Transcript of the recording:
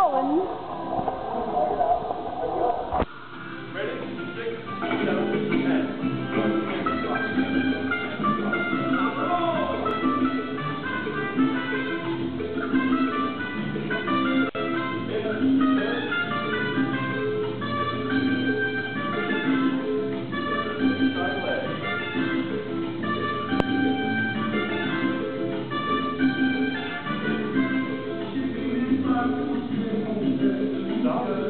Collins.